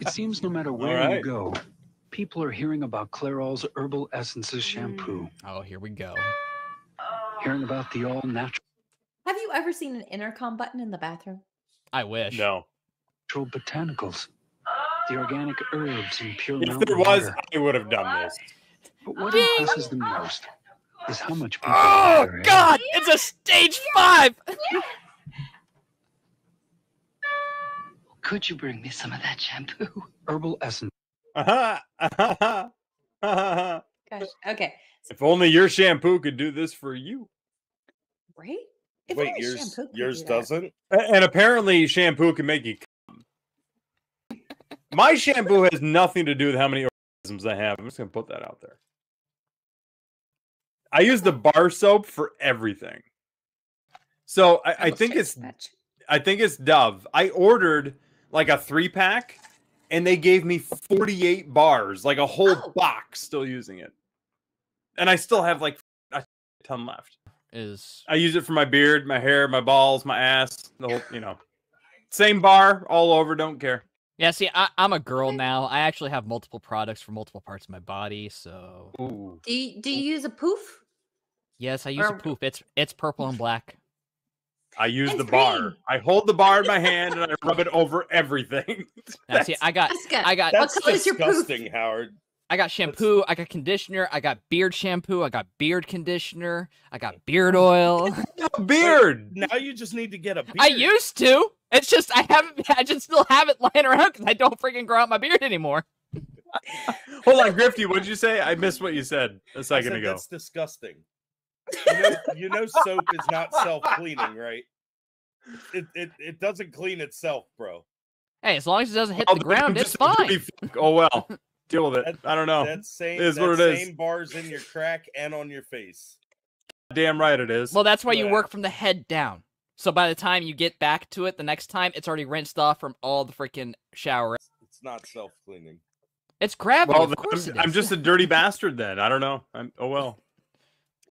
It seems no matter where right. you go, people are hearing about Clairol's herbal essences shampoo, mm. Oh, here we go. hearing about the all natural Have you ever seen an intercom button in the bathroom? I wish. No. Natural botanicals, the organic herbs and pure If there was, water. I would have done this. But what Ding! impresses the most is how much Oh care? God! It's a stage five. Could you bring me some of that shampoo? Herbal essence. if Gosh. Okay. If only your shampoo could do this for you. Right? If Wait, yours yours do doesn't. And apparently, shampoo can make you come. My shampoo has nothing to do with how many organisms I have. I'm just gonna put that out there. I use the bar soap for everything. So I, I think it's much. I think it's Dove. I ordered like a three pack, and they gave me 48 bars, like a whole Oh. box, still using it. And I still have like a ton left. Is I use it for my beard, my hair, my balls, my ass, the whole, you know. Same bar all over, don't care. yeah. See, I, I'm a girl now. I actually have multiple products for multiple parts of my body. So Ooh. Do you, do you use a poof? yes, I use a poof. It's it's purple and black. I use And the bar. green. I hold the bar in my hand and I rub it over everything. Now, see, I got That's. I got That's What color is your poof? disgusting, Howard. I got shampoo, I got conditioner, I got beard shampoo, I got beard conditioner, I got beard oil. beard. Now you just need to get a beard. I used to. It's just I haven't. I just still have it lying around because I don't freaking grow out my beard anymore. Hold on, Grifty, what'd you say? I missed what you said a I second said ago. That's disgusting. You know, you know soap is not self-cleaning, right? It, it it doesn't clean itself, bro. Hey, as long as it doesn't hit Oh, the ground, it's just a dirty fine. Oh well. Deal with it. That- I don't know. That same Oh, is that what it is. same bars in your crack and on your face. Damn right it is. Well, that's why you work from the head down. So by the time you get back to it the next time, it's already rinsed off from all the freaking shower. It's not self-cleaning. It's gravity. Well, of course I'm, it I'm just a dirty bastard then. I don't know. I'm, oh well.